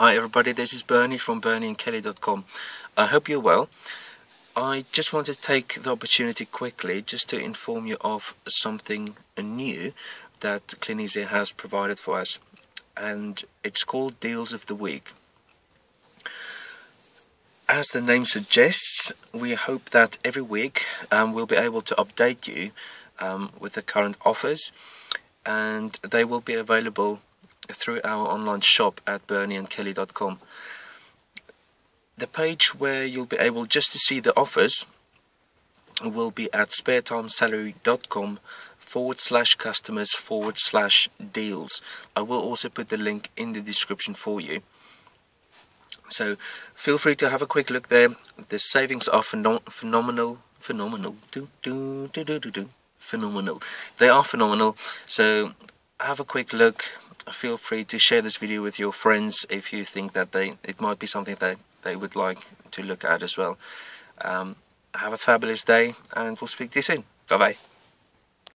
Hi everybody, this is Bernie from bernieandkelly.com. I hope you're well. I just want to take the opportunity quickly just to inform you of something new that Kleeneze has provided for us and it's called Deals of the Week. As the name suggests, we hope that every week um, we'll be able to update you um, with the current offers and they will be available through our online shop at bernieandkelly.com. The page where you'll be able just to see the offers will be at sparetimesalary.com forward slash customers forward slash deals. I will also put the link in the description for you. So feel free to have a quick look there. The savings are phenom- phenomenal, phenomenal, do, do, do, do, do, do, phenomenal. They are phenomenal. So have a quick look. Feel free to share this video with your friends if you think that they it might be something that they would like to look at as well. Um, have a fabulous day, and we'll speak to you soon. Bye bye.